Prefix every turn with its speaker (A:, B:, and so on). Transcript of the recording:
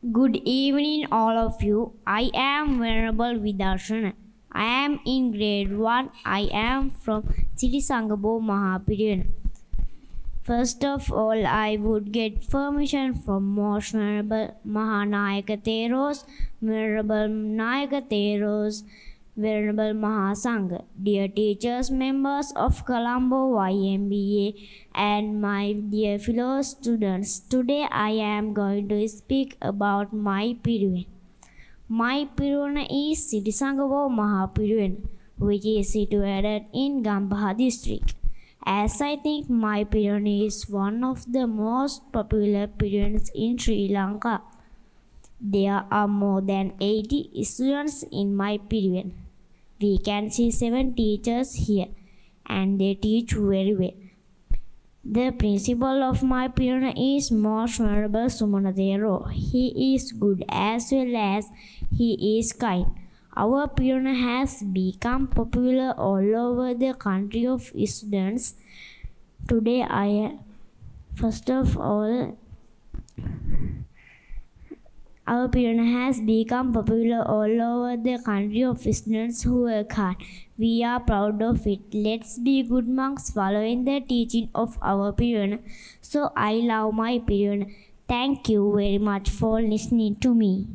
A: Good evening, all of you. I am Venerable Vidarshana. I am in grade 1. I am from Siri Sangabo Mahapiriyan. First of all, I would get permission from Most Venerable Mahanayaka Theros, Venerable Nayaka Theros, Venerable Mahasangha, dear teachers, members of Colombo YMBA, and my dear fellow students. Today I am going to speak about my Piruvan. My Piruvan is Siddhisangavo Mahapiruvan, which is situated in Gampaha district. As I think my Piruvan is one of the most popular Piruvans in Sri Lanka. There are more than 80 students in my Piruvan. We can see seven teachers here and they teach very well. The principal of my Piruvan is Most Venerable Sumana Thero. He is good as well as he is kind. Our Piruvan has become popular all over the country of students. Today I first of all our Piruvan has become popular all over the country of students who work hard. We are proud of it. Let's be good monks following the teaching of our Piruvan. So I love my Piruvan. Thank you very much for listening to me.